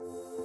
you